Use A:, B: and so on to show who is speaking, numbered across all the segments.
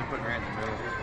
A: Let me put Grant in the middle.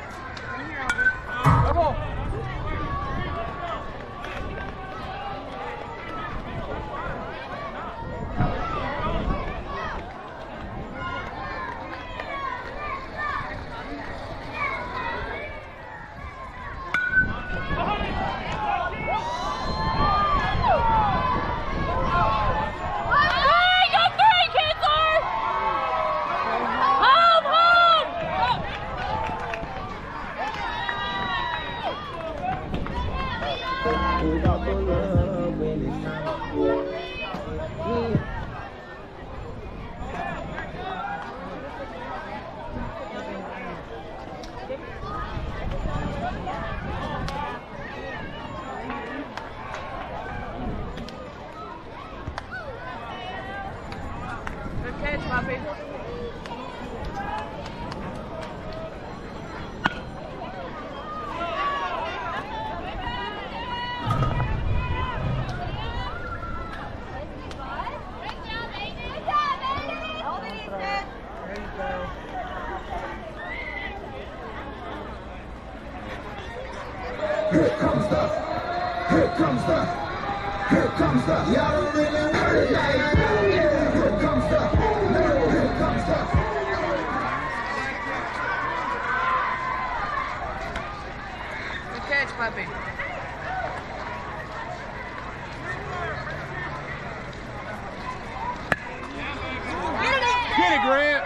B: Grant!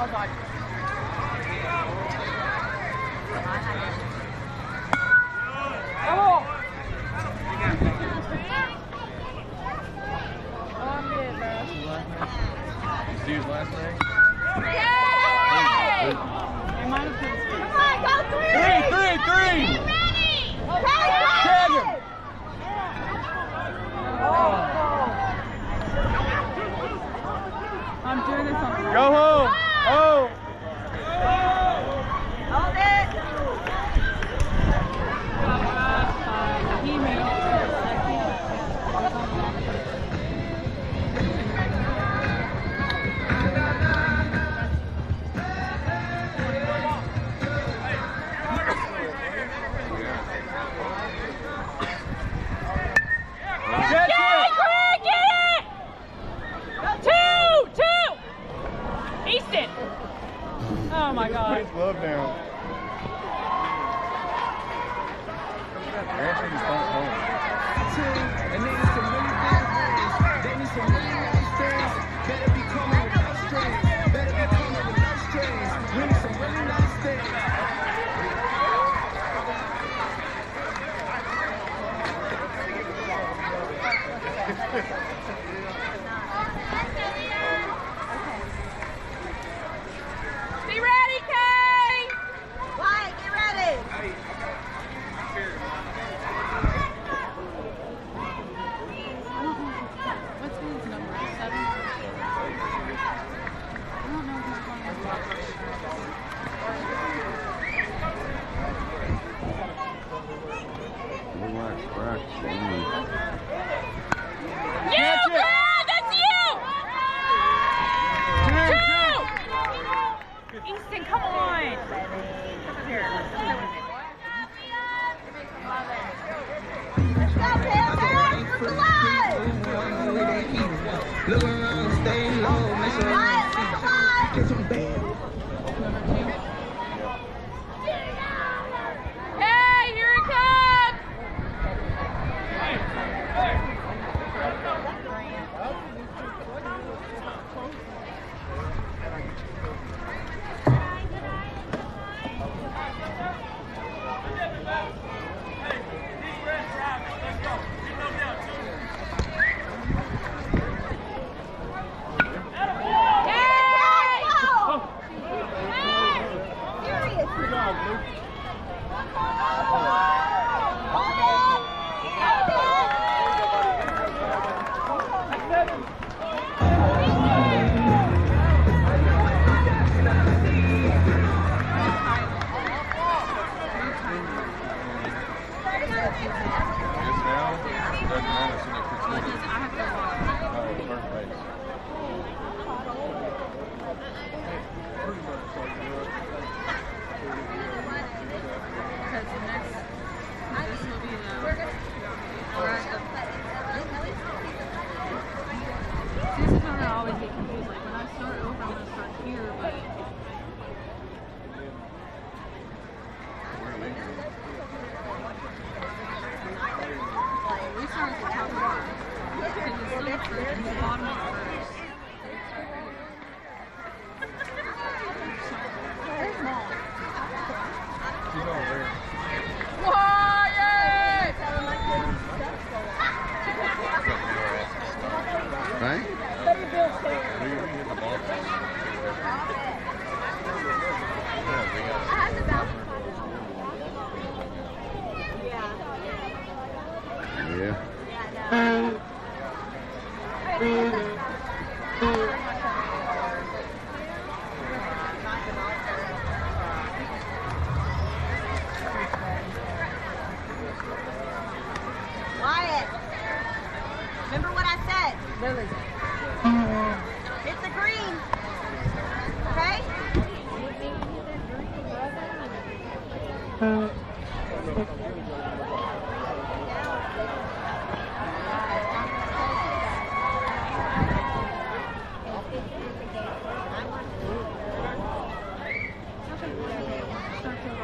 C: On, let's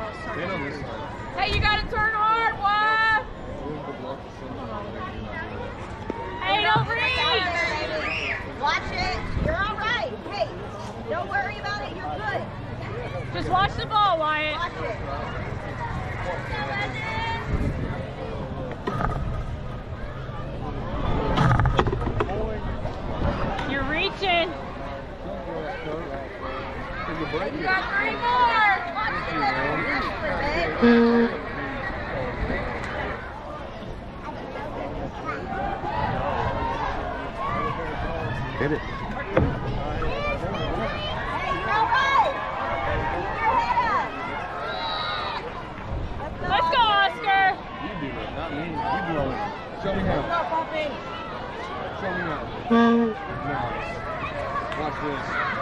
D: Hey, you gotta turn hard,
C: Wah!
D: Hey, don't
B: breathe! Watch it. You're all right. Hey, don't worry about it. You're good.
D: Just watch the ball, Wyatt.
B: Watch it.
D: You're reaching. You got three more.
B: Get it.
D: Let's go, Oscar.
C: Show me how. Show me how. Nice. Watch this.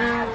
A: Let's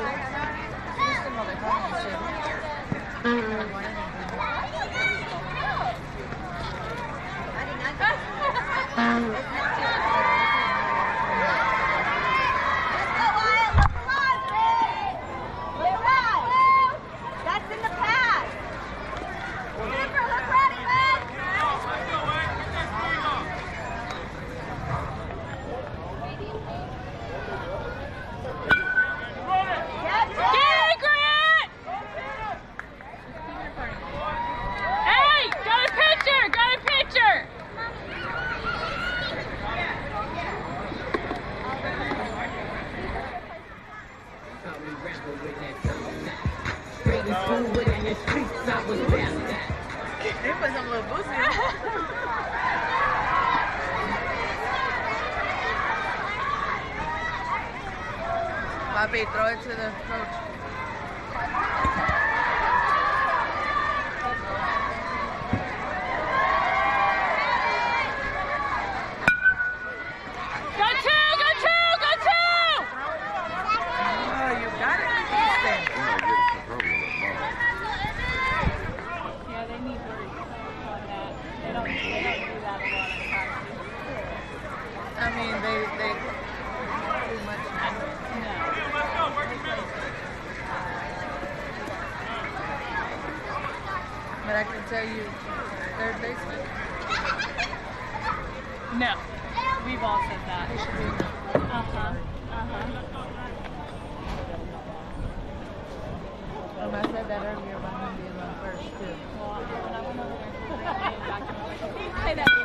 E: tell you, third baseman.
D: No, we've all said that.
E: Uh huh. Uh
D: huh. I said that earlier about him being on first too. Well, I. I.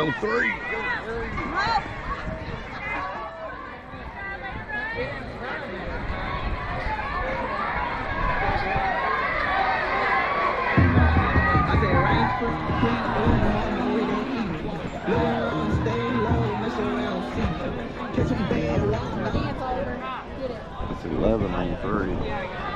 D: Go three. It's 11 on three.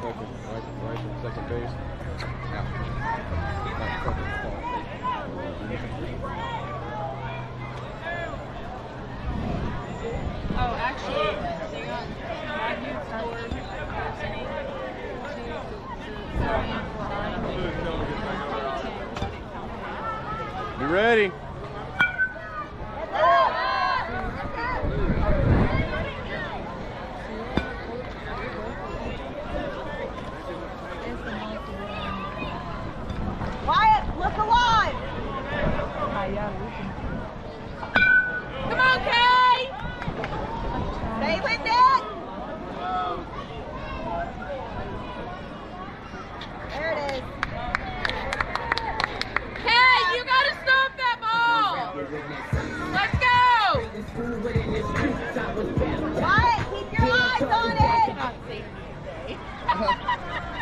C: Fucking right, right from second base. Out. Not fucking fault.
D: Oh, actually, they got Matthew scored first inning. Two to seven nine.
C: Be ready.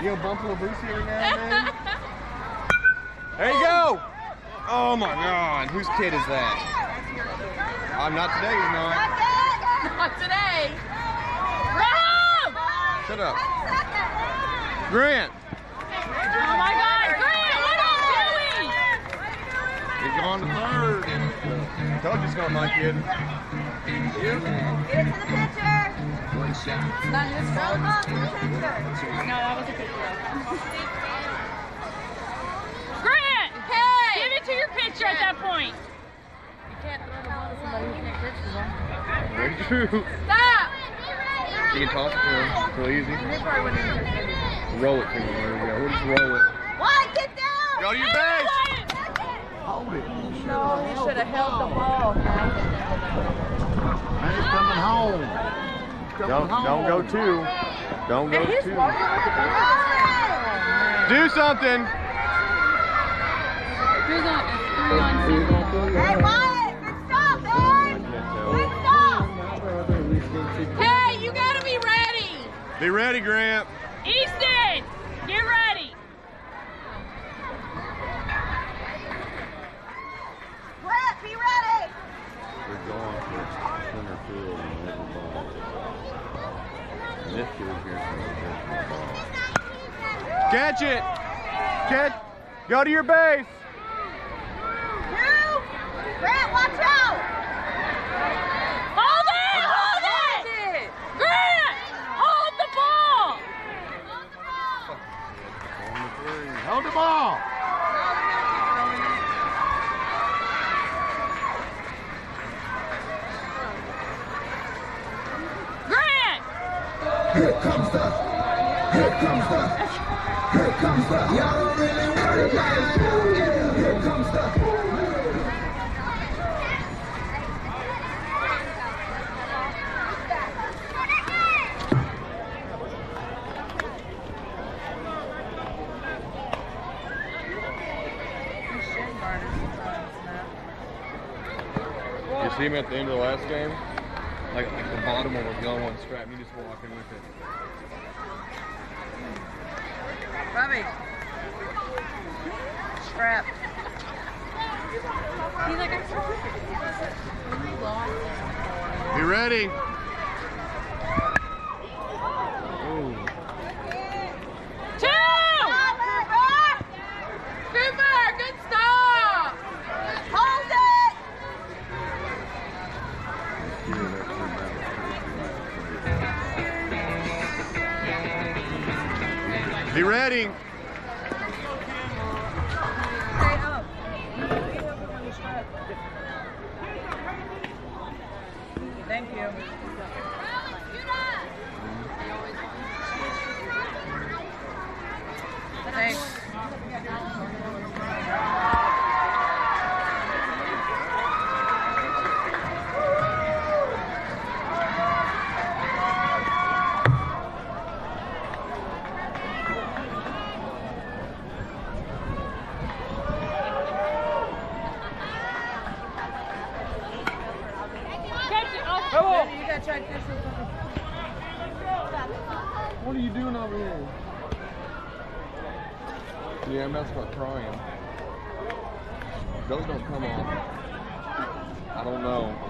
D: You
C: gonna bump a little boost here now, man? There you go. Oh my God, whose kid is that? I'm not today, he's not.
B: That's.
D: Not today! Graham!
C: Shut up. Grant,
D: Oh my god, Grant, what are you doing?
C: you're going to third. Told you it's going my kid.
B: Get it to the pitcher.
D: Not his. No, that was a good throw. Grant! Hey! Give it to your pitcher at that point. You can't throw the ball to somebody who can't the ball. Stop!
C: You can toss to him. Real easy. Roll it to him. There go. We'll just roll it.
B: Wyatt, get down.
C: Go to your base.
F: Hold it.
D: No, he should have held the ball.
F: Man, it's coming home. Coming
C: Don't, don't go two. Don't go
D: And
C: two.
D: walking with the ball.
C: Do something.
D: Who's on? Three on two.
B: Hey, Wyatt, good stop, man. Good stop.
D: Hey, you gotta be ready!
C: Be ready, Grant.
D: Easton, get ready!
B: Brett, be ready.
F: We're going for center field and every ball. And this kid's here for the ball.
C: Catch it. Catch. Go to your base.
B: Two. Brett, watch out.
D: Hold it! Hold it! Grant! Hold the ball!
F: On the three. Hold the ball.
D: Grant!
A: Here comes the, here comes the, here comes the, y'all don't really worry about it. Here comes the,
C: You see him at the end of the last game? Like, like the bottom one was going one strap. You just walking with it.
D: Bobby. Strap. He's like, I'm so
C: Be ready.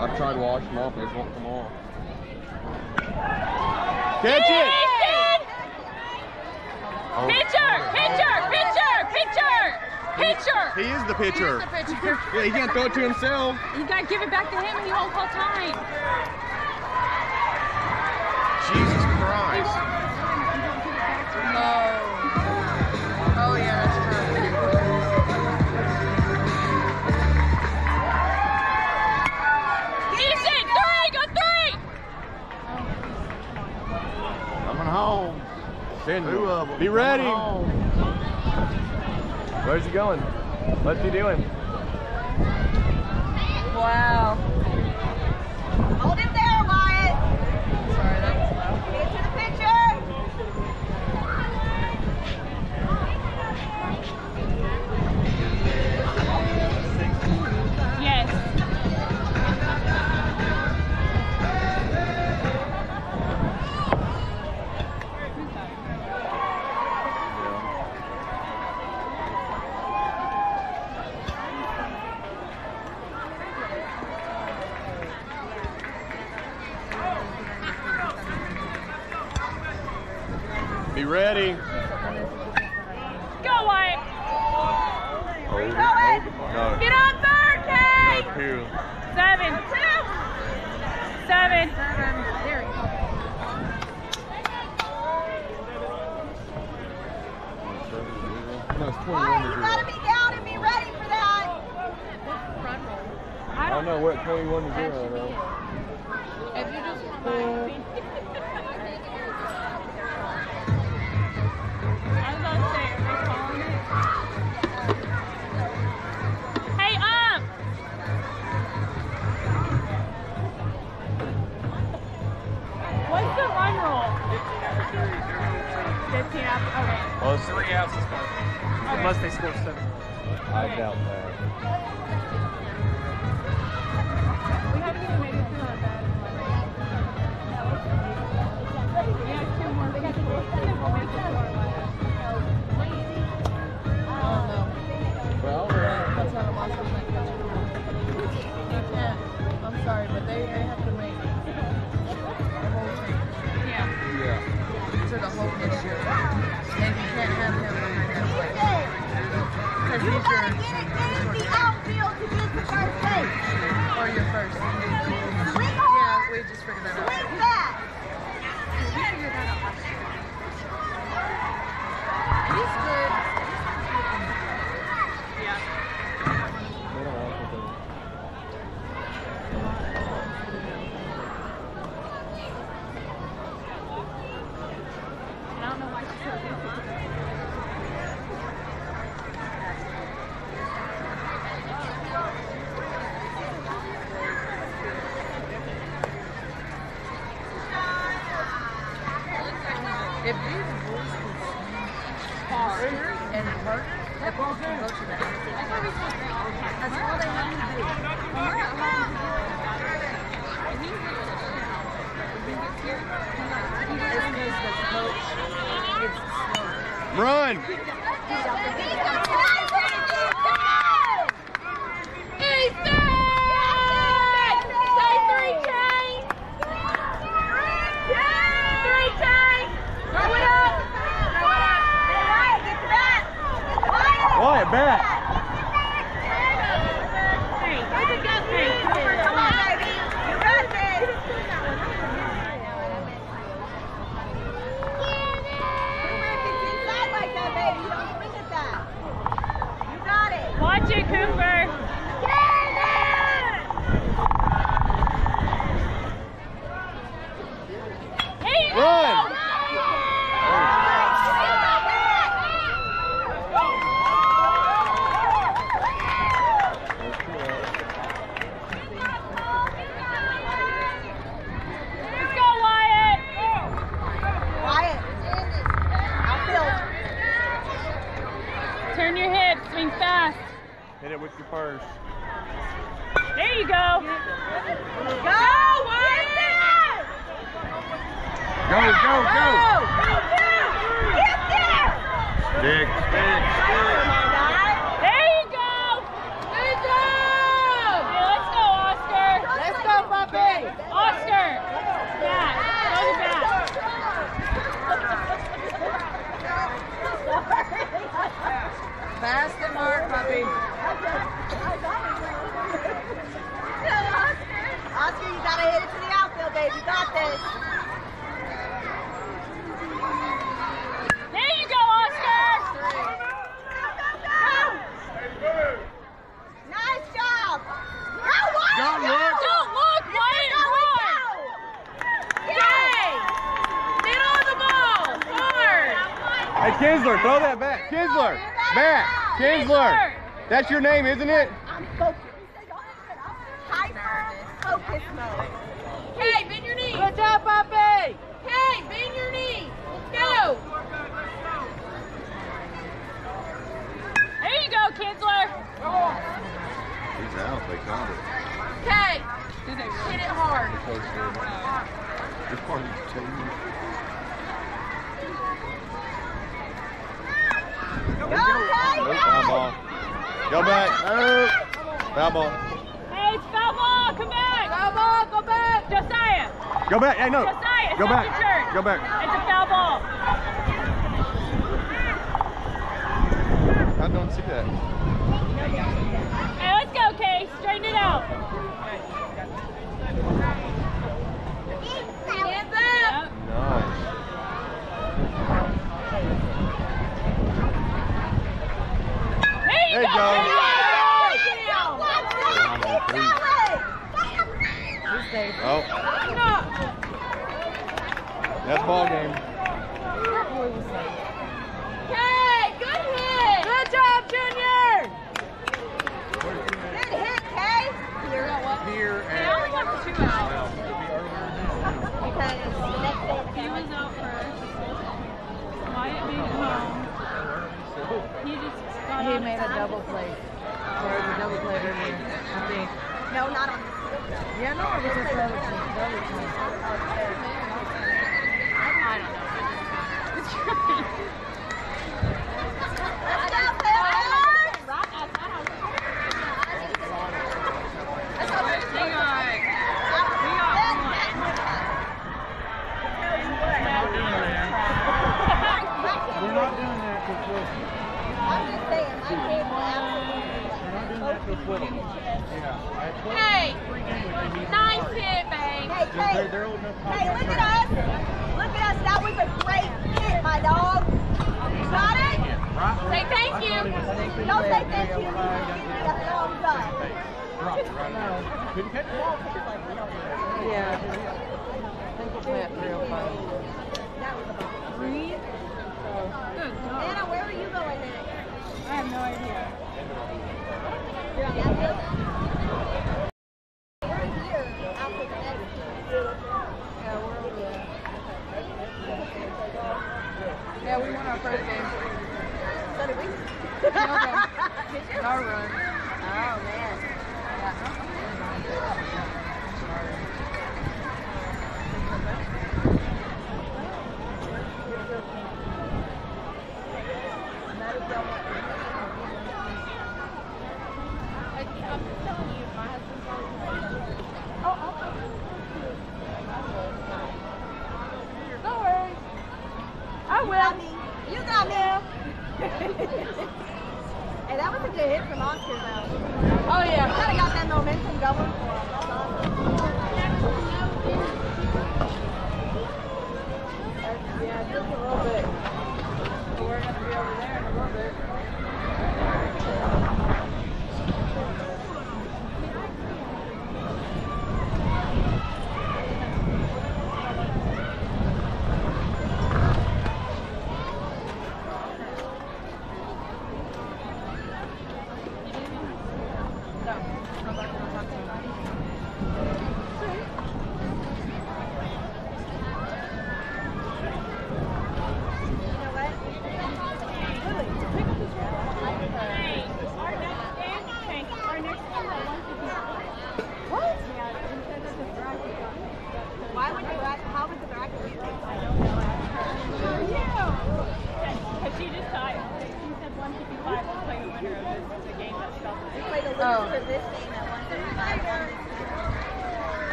C: I've tried to wash them off, they just won't come off. Catch it!
D: Jason!
C: Oh,
D: Pitcher! Pitcher! Pitcher! Pitcher! Pitcher!
C: He is the pitcher.
D: He's the pitcher.
C: Yeah, he can't throw it to himself.
D: You gotta give it back to him. He won't call time.
C: Jesus Christ.
A: No.
C: Send
F: Two of them.
C: Be ready.
F: Oh.
C: Where's he going? What's he doing?
A: Wow.
C: No, it's 21
B: Wyatt,
C: to
B: you
C: zero.
B: gotta be down and be ready for that.
D: I
C: I
D: don't
C: know, we're at 21 to 0 though.
A: If you just want my
D: I was about to say, are they calling it? Hey, um. What's the run rule? 15 after, okay.
C: Well, it's
G: Three outs is fine. Unless they score seven.
C: I doubt that.
D: We have to get maybe two on that. We have two more people. We'll make it four.
A: No.
C: Well,
A: That's not a monster that catch You can't. I'm sorry, but they, they have If these boys could swing and harder, the ball can go to them. That's all they have to do. It's because the coach is slow.
C: Run!
D: Say three chains. Three chains. Throw it up. Throw it up.
C: Wyatt, back!
A: Dick.
B: Dick. Kinsler, throw that back. Kinsler, back. Kinsler. That's your name, isn't it?
F: I'm focused. Hyper-focus mode.
A: Hey, bend your knee.
F: Good job, puppy.
A: Hey, bend your knee. Let's go. There you go, Kinsler.
D: He's out. They caught it.
A: Okay. Hit it hard.
B: Foul ball. Go back. Oh. Foul ball.
A: Hey, it's foul ball. Come back. Foul ball. Go back. Josiah.
B: Go back. Hey, no.
A: Josiah.
B: Go back. Go back.
A: It's a foul ball.
B: I don't see that.